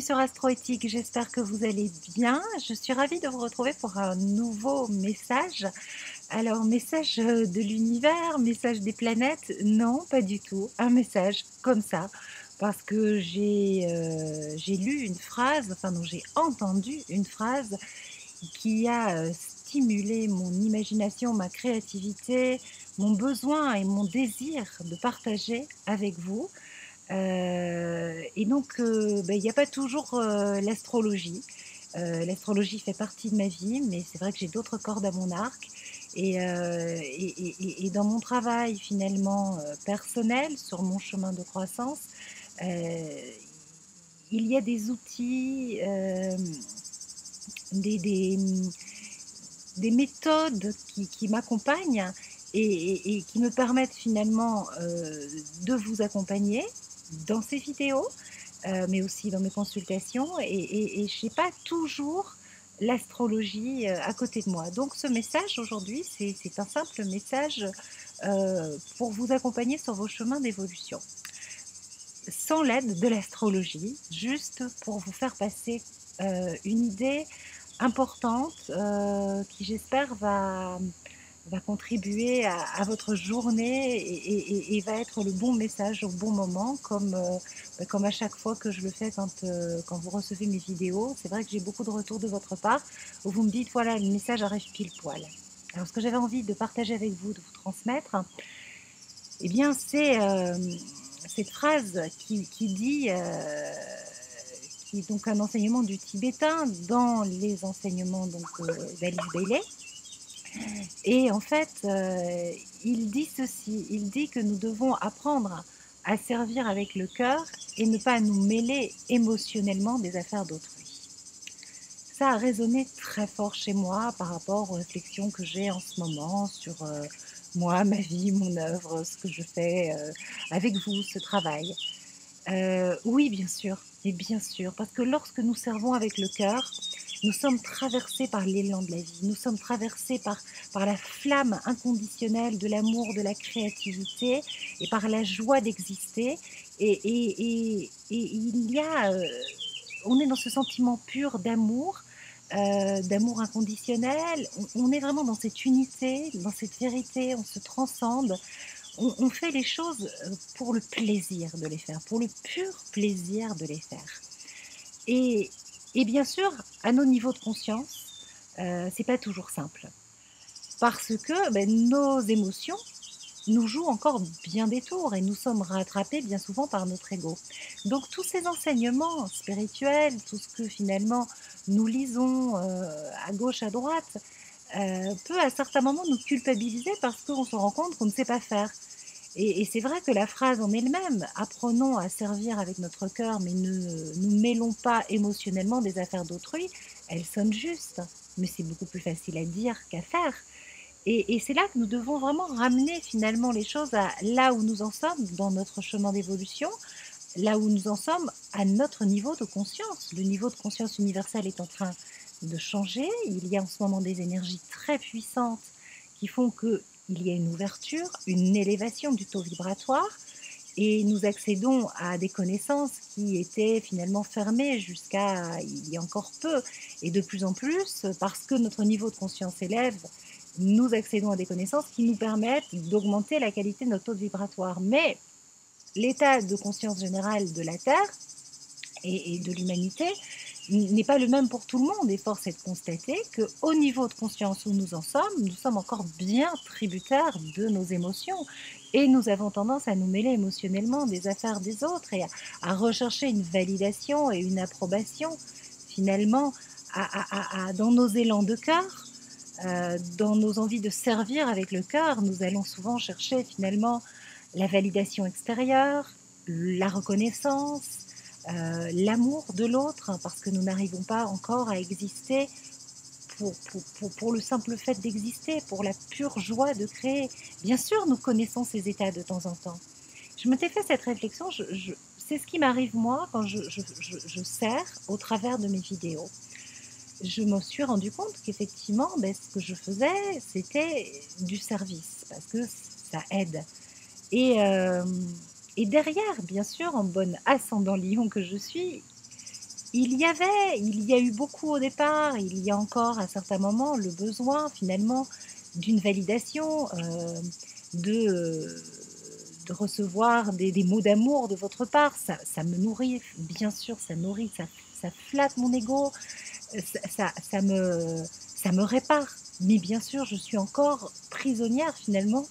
sur Astroéthique, j'espère que vous allez bien. Je suis ravie de vous retrouver pour un nouveau message. Alors, message de l'univers, message des planètes? Non, pas du tout. Un message comme ça, parce que j'ai euh, lu une phrase, enfin non, j'ai entendu une phrase qui a euh, stimulé mon imagination, ma créativité, mon besoin et mon désir de partager avec vous. Euh, et donc, euh, ben, il n'y a pas toujours euh, l'astrologie. l'astrologie fait partie de ma vie, mais c'est vrai que j'ai d'autres cordes à mon arc. Et, et, et, dans mon travail finalement personnel, sur mon chemin de croissance, il y a des outils, des, des, des, méthodes qui, qui m'accompagnent et, qui me permettent finalement de vous accompagner dans ces vidéos, euh, mais aussi dans mes consultations, et, je n'ai pas toujours l'astrologie euh, à côté de moi. Donc ce message aujourd'hui, c'est un simple message euh, pour vous accompagner sur vos chemins d'évolution. Sans l'aide de l'astrologie, juste pour vous faire passer une idée importante qui j'espère va va contribuer à, votre journée et, va être le bon message au bon moment, comme, euh, bah, comme à chaque fois que je le fais quand, euh, quand vous recevez mes vidéos. C'est vrai que j'ai beaucoup de retours de votre part où vous me dites, voilà, le message arrive pile poil. Alors ce que j'avais envie de partager avec vous, de vous transmettre, eh bien c'est euh, cette phrase qui, qui dit... qui est donc un enseignement du tibétain dans les enseignements donc d'Alice Bailey, et en fait, euh, il dit ceci, il dit que nous devons apprendre à servir avec le cœur et ne pas nous mêler émotionnellement des affaires d'autrui. Ça a résonné très fort chez moi par rapport aux réflexions que j'ai en ce moment sur euh, moi, ma vie, mon œuvre, ce que je fais euh, avec vous, ce travail. oui, bien sûr, et bien sûr, parce que lorsque nous servons avec le cœur, nous sommes traversés par l'élan de la vie, nous sommes traversés par, par la flamme inconditionnelle de l'amour, de la créativité et par la joie d'exister. Et, et, il y a, euh, on est dans ce sentiment pur d'amour, euh, d'amour inconditionnel. On, est vraiment dans cette unité, dans cette vérité, on se transcende. On, on, fait les choses euh, pour le plaisir de les faire, pour le pur plaisir de les faire. Et, et bien sûr, à nos niveaux de conscience, euh, c'est pas toujours simple. Parce que ben, nos émotions nous jouent encore bien des tours et nous sommes rattrapés bien souvent par notre ego. Donc tous ces enseignements spirituels, tout ce que finalement nous lisons euh, à gauche, à droite, euh, peut à certains moments nous culpabiliser parce qu'on se rend compte qu'on ne sait pas faire. Et, c'est vrai que la phrase en elle-même, apprenons à servir avec notre cœur, mais ne nous mêlons pas émotionnellement des affaires d'autrui, elle sonne juste, mais c'est beaucoup plus facile à dire qu'à faire. Et, c'est là que nous devons vraiment ramener finalement les choses à là où nous en sommes dans notre chemin d'évolution, là où nous en sommes à notre niveau de conscience. Le niveau de conscience universelle est en train de changer. Il y a en ce moment des énergies très puissantes qui font que il y a une ouverture, une élévation du taux vibratoire et nous accédons à des connaissances qui étaient finalement fermées jusqu'à il y a encore peu. Et de plus en plus, parce que notre niveau de conscience élève, nous accédons à des connaissances qui nous permettent d'augmenter la qualité de notre taux vibratoire. Mais l'état de conscience générale de la Terre et, de l'humanité n'est pas le même pour tout le monde et force est de constater qu'au niveau de conscience où nous en sommes, nous sommes encore bien tributaires de nos émotions et nous avons tendance à nous mêler émotionnellement des affaires des autres et à, rechercher une validation et une approbation finalement dans nos élans de cœur. Euh, dans nos envies de servir avec le cœur, nous allons souvent chercher finalement la validation extérieure, la reconnaissance, euh, l'amour de l'autre, hein, parce que nous n'arrivons pas encore à exister pour, pour, pour, le simple fait d'exister, pour la pure joie de créer. Bien sûr, nous connaissons ces états de temps en temps. Je m'étais fait cette réflexion, c'est ce qui m'arrive moi quand je, sers au travers de mes vidéos. Je me suis rendu compte qu'effectivement, ben, ce que je faisais, c'était du service, parce que ça aide. Et, euh, et derrière, bien sûr, en bonne ascendant lion que je suis, il y avait, il y a eu beaucoup au départ, il y a encore à certains moments le besoin finalement d'une validation, euh, de, de recevoir des, mots d'amour de votre part. Ça, ça, me nourrit, bien sûr, ça nourrit, ça, ça flatte mon ego, ça, ça, me, ça me répare. Mais bien sûr, je suis encore prisonnière finalement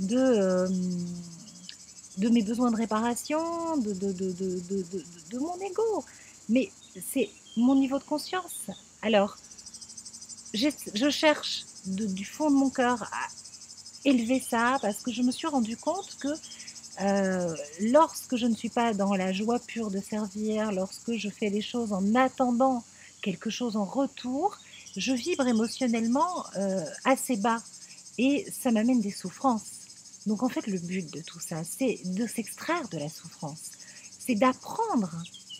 de, euh, de mes besoins de réparation, de, de, de, de mon ego. Mais c'est mon niveau de conscience. Alors, je cherche du fond de mon cœur à élever ça parce que je me suis rendu compte que euh, lorsque je ne suis pas dans la joie pure de servir, lorsque je fais les choses en attendant quelque chose en retour, je vibre émotionnellement euh, assez bas et ça m'amène des souffrances. Donc en fait, le but de tout ça, c'est de s'extraire de la souffrance. C'est d'apprendre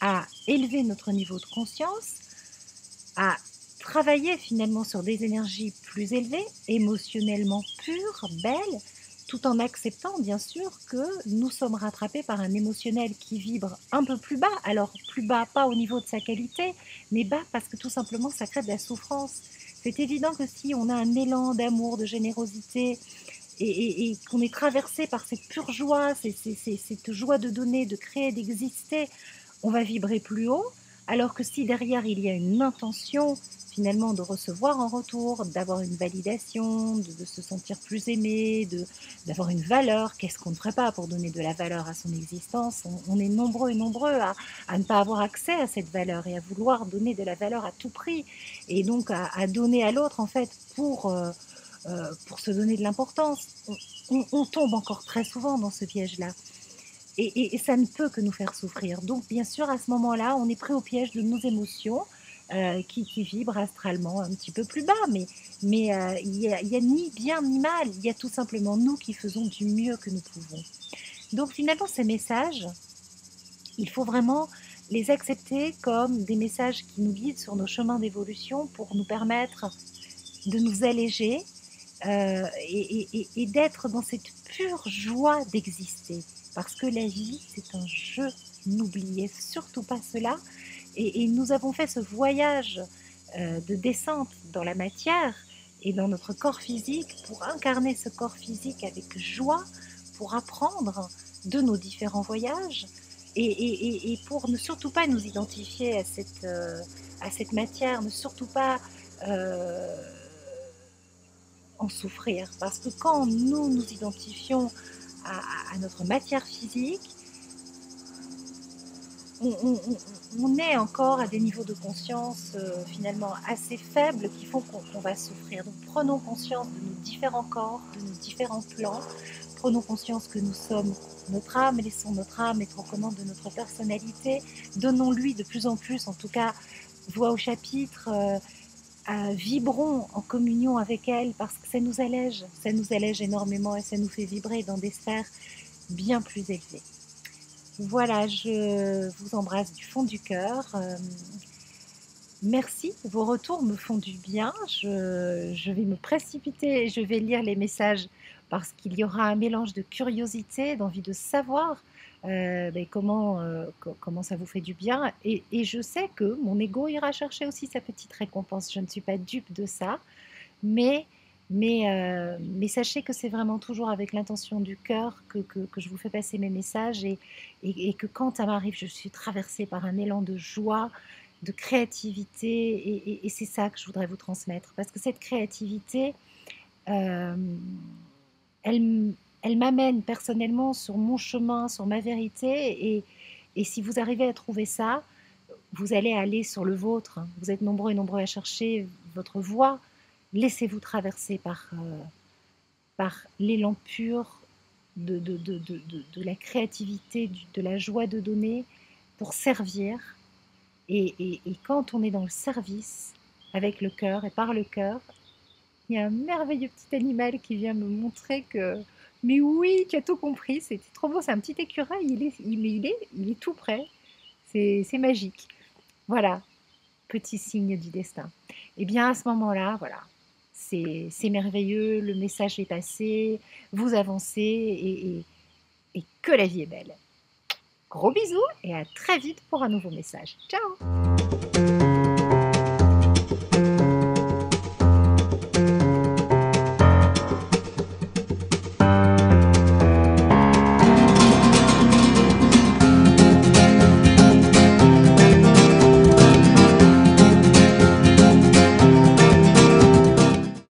à élever notre niveau de conscience, à travailler finalement sur des énergies plus élevées, émotionnellement pures, belles, tout en acceptant bien sûr que nous sommes rattrapés par un émotionnel qui vibre un peu plus bas. Alors plus bas, pas au niveau de sa qualité, mais bas parce que tout simplement ça crée de la souffrance. C'est évident que si on a un élan d'amour, de générosité, et, qu'on est traversé par cette pure joie, cette joie de donner, de créer, d'exister, on va vibrer plus haut. Alors que si derrière il y a une intention finalement de recevoir en retour, d'avoir une validation, de, se sentir plus aimé, d'avoir une valeur. Qu'est-ce qu'on ne ferait pas pour donner de la valeur à son existence? On, est nombreux et nombreux à, ne pas avoir accès à cette valeur et à vouloir donner de la valeur à tout prix. Et donc à, donner à l'autre en fait pour, euh, euh, pour se donner de l'importance. On, tombe encore très souvent dans ce piège-là. Et, ça ne peut que nous faire souffrir. Donc, bien sûr, à ce moment-là, on est pris au piège de nos émotions, euh, qui, qui, vibre astralement un petit peu plus bas. Mais euh, il n'y a, ni bien ni mal. Il y a tout simplement nous qui faisons du mieux que nous pouvons. Donc finalement, ces messages, il faut vraiment les accepter comme des messages qui nous guident sur nos chemins d'évolution pour nous permettre de nous alléger euh, et, d'être dans cette pure joie d'exister. Parce que la vie, c'est un jeu. N'oubliez surtout pas cela. Et, nous avons fait ce voyage euh, de descente dans la matière et dans notre corps physique pour incarner ce corps physique avec joie, pour apprendre de nos différents voyages et, pour ne surtout pas nous identifier à cette, euh, à cette matière, ne surtout pas euh, en souffrir. Parce que quand nous nous identifions à notre matière physique, on, est encore à des niveaux de conscience euh, finalement assez faibles qui font qu'on va souffrir. Donc prenons conscience de nos différents corps, de nos différents plans. Prenons conscience que nous sommes notre âme, laissons notre âme être aux commandes de notre personnalité. Donnons-lui de plus en plus, en tout cas, voix au chapitre. Euh, vibrons en communion avec elle parce que ça nous allège, ça nous allège énormément et ça nous fait vibrer dans des sphères bien plus élevées. Voilà, je vous embrasse du fond du cœur. Euh, merci, vos retours me font du bien. Je, vais me précipiter et je vais lire les messages parce qu'il y aura un mélange de curiosité, d'envie de savoir euh, ben, comment, euh, comment ça vous fait du bien. Et, et, je sais que mon ego ira chercher aussi sa petite récompense. Je ne suis pas dupe de ça, mais mais, euh, sachez que c'est vraiment toujours avec l'intention du cœur que, que, je vous fais passer mes messages et, et, que quand ça m'arrive, je suis traversée par un élan de joie, de créativité et, c'est ça que je voudrais vous transmettre. Parce que cette créativité, elle, m'amène personnellement sur mon chemin, sur ma vérité et, si vous arrivez à trouver ça, vous allez aller sur le vôtre. Vous êtes nombreux et nombreux à chercher votre voie Laissez-vous traverser par, euh, l'élan pur de, la créativité, de la joie de donner pour servir. Et, et, quand on est dans le service, avec le cœur et par le cœur, il y a un merveilleux petit animal qui vient me montrer que, mais oui, tu as tout compris, c'était trop beau, c'est un petit écureuil, il est, il, est, il est tout prêt, c'est magique. Voilà, petit signe du destin. Et eh bien à ce moment-là, voilà, c'est merveilleux, le message est passé, vous avancez et, et que la vie est belle. Gros bisous et à très vite pour un nouveau message. Ciao